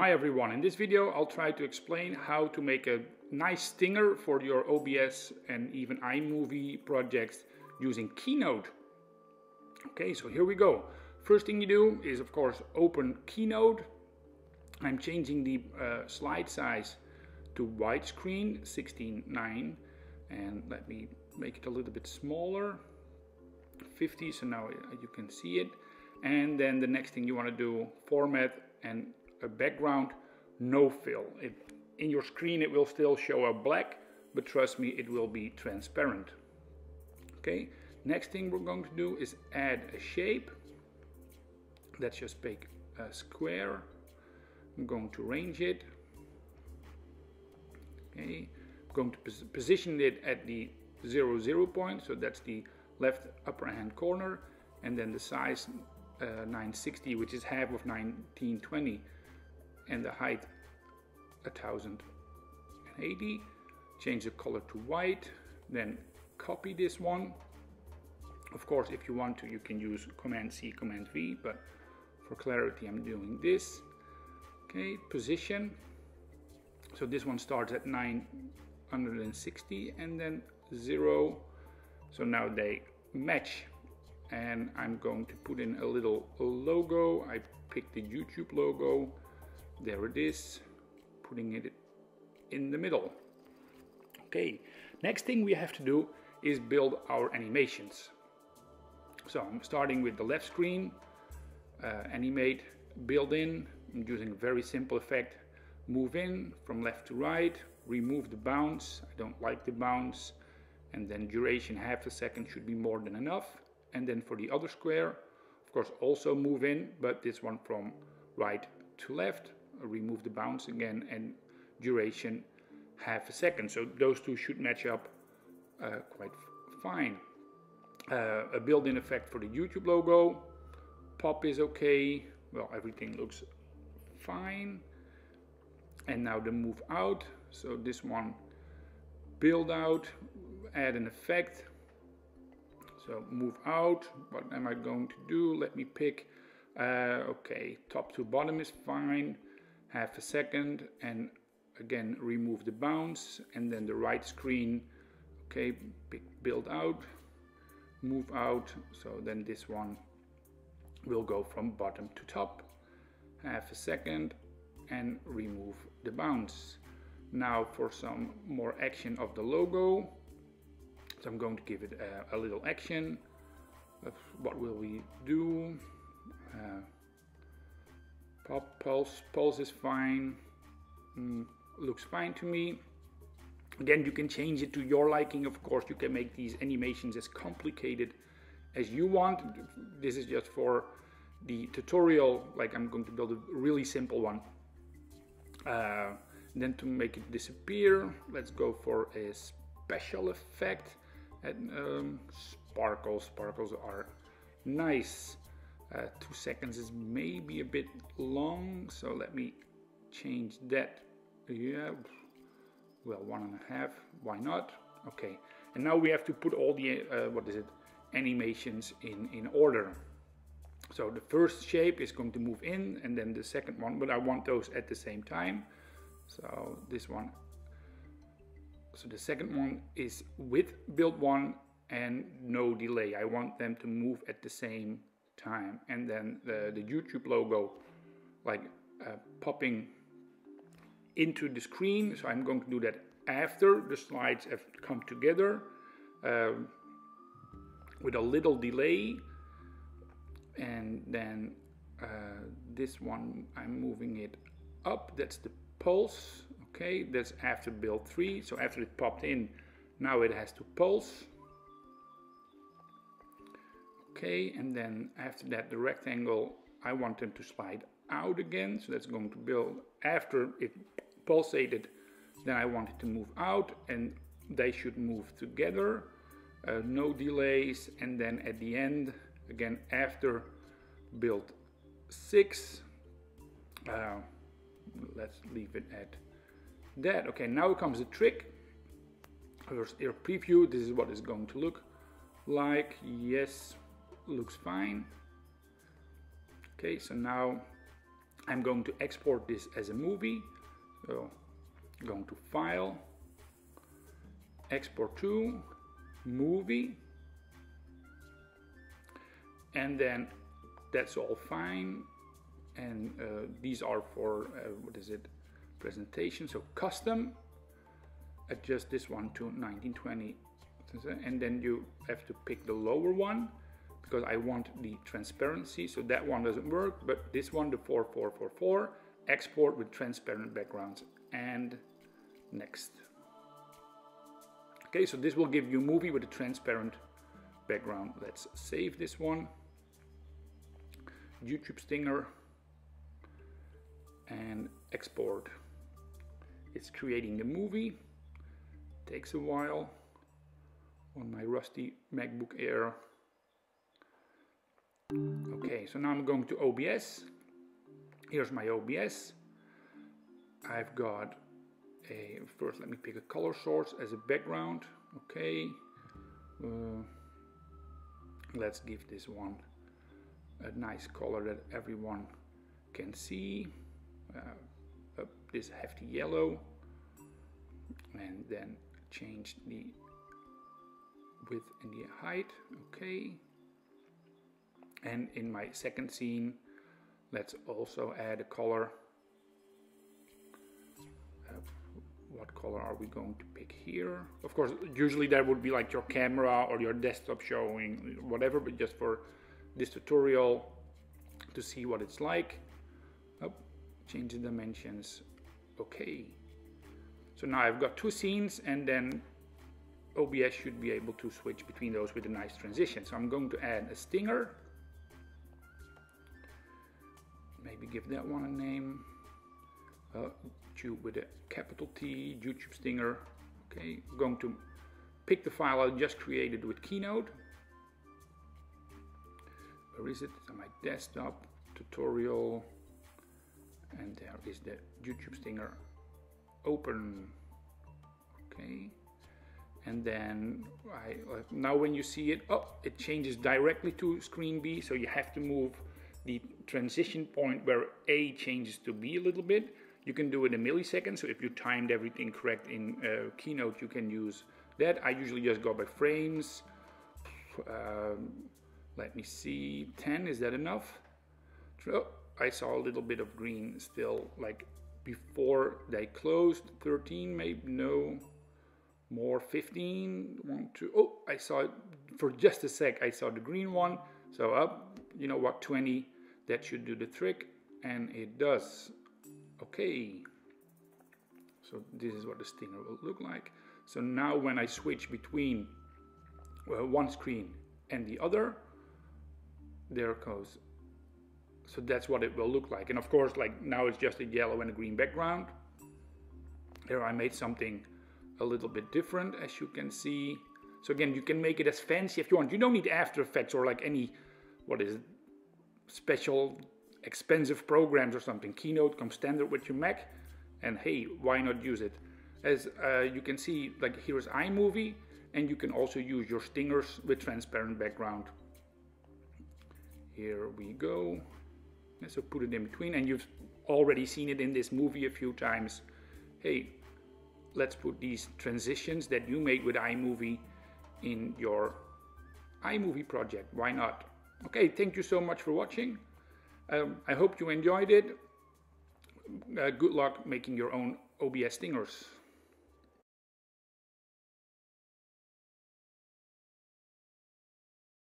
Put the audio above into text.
Hi everyone, in this video I'll try to explain how to make a nice stinger for your OBS and even iMovie projects using Keynote. Okay, so here we go. First thing you do is of course open Keynote. I'm changing the uh, slide size to widescreen 16.9 and let me make it a little bit smaller 50 so now you can see it and then the next thing you want to do format and a background no fill. It, in your screen it will still show up black but trust me it will be transparent. Okay next thing we're going to do is add a shape. Let's just pick a square. I'm going to range it. Okay I'm going to pos position it at the 0 0 point so that's the left upper hand corner and then the size uh, 960 which is half of 1920 and the height 1080 change the color to white then copy this one. Of course if you want to you can use command C command V but for clarity I'm doing this. Okay position. So this one starts at 960 and then 0 so now they match and I'm going to put in a little logo. I picked the YouTube logo there it is. Putting it in the middle. Okay next thing we have to do is build our animations. So I'm starting with the left screen uh, animate build in I'm using a very simple effect move in from left to right remove the bounce I don't like the bounce and then duration half a second should be more than enough. And then for the other square of course also move in but this one from right to left remove the bounce again and duration half a second. So those two should match up uh, quite fine. Uh, a built-in effect for the YouTube logo. Pop is okay. Well everything looks fine. And now the move out. So this one build out add an effect. So move out. What am I going to do? Let me pick uh, okay top to bottom is fine half a second and again remove the bounce and then the right screen okay build out move out so then this one will go from bottom to top half a second and remove the bounce now for some more action of the logo so I'm going to give it a, a little action. What will we do? Uh, pop pulse, pulse is fine. Mm, looks fine to me. Again, you can change it to your liking. Of course, you can make these animations as complicated as you want. This is just for the tutorial. Like I'm going to build a really simple one. Uh, then to make it disappear, let's go for a special effect and um, sparkles sparkles are nice uh, two seconds is maybe a bit long so let me change that. Yeah. Well one and a half. Why not? Okay. And now we have to put all the uh, what is it? Animations in in order. So the first shape is going to move in and then the second one but I want those at the same time. So this one. So the second one is with build one and no delay. I want them to move at the same time. And then the, the YouTube logo like uh, popping into the screen. So I'm going to do that after the slides have come together uh, with a little delay. And then uh, this one, I'm moving it up. That's the pulse okay that's after build 3 so after it popped in now it has to pulse okay and then after that the rectangle I want them to slide out again so that's going to build after it pulsated then I want it to move out and they should move together uh, no delays and then at the end again after build 6 uh, let's leave it at that. Okay, now comes the trick. Here's your preview. This is what it's going to look like. Yes, looks fine. Okay, so now I'm going to export this as a movie. So going to File, Export to, Movie, and then that's all fine. And uh, these are for, uh, what is it, presentation, so custom. Adjust this one to 1920 and then you have to pick the lower one because I want the transparency so that one doesn't work but this one the 4444 export with transparent backgrounds. And next. Okay so this will give you a movie with a transparent background. Let's save this one. YouTube Stinger. And export. It's creating the movie. Takes a while. On my rusty MacBook Air. Okay, so now I'm going to OBS. Here's my OBS. I've got a, first let me pick a color source as a background. Okay, uh, let's give this one a nice color that everyone can see. Uh, this hefty yellow and then change the width and the height okay and in my second scene let's also add a color. Uh, what color are we going to pick here? Of course usually that would be like your camera or your desktop showing whatever but just for this tutorial to see what it's like. Oh, change the dimensions. Okay. So now I've got two scenes and then OBS should be able to switch between those with a nice transition. So I'm going to add a stinger. Give that one a name. Uh, tube with a capital T, YouTube stinger. Okay, I'm going to pick the file I just created with Keynote. Where is it? It's on my desktop, tutorial, and there is the YouTube stinger. Open. Okay and then I, now when you see it, oh, it changes directly to screen B, so you have to move the transition point where A changes to B a little bit. You can do it in milliseconds, so if you timed everything correct in uh, Keynote, you can use that. I usually just go by frames. Um, let me see, 10, is that enough? Oh, I saw a little bit of green still, like before they closed, 13 maybe, no, more 15 one two oh i saw it for just a sec i saw the green one so up you know what 20 that should do the trick and it does. Okay. So this is what the stinger will look like. So now when i switch between one screen and the other there goes. So that's what it will look like. And of course like now it's just a yellow and a green background. There i made something a little bit different as you can see. So again, you can make it as fancy if you want. You don't need After Effects or like any, what is it, special expensive programs or something. Keynote comes standard with your Mac and hey, why not use it? As uh, you can see, like here's iMovie and you can also use your stingers with transparent background. Here we go. So put it in between and you've already seen it in this movie a few times. Hey, let's put these transitions that you made with iMovie in your iMovie project. Why not? Okay, thank you so much for watching. Um, I hope you enjoyed it. Uh, good luck making your own OBS stingers.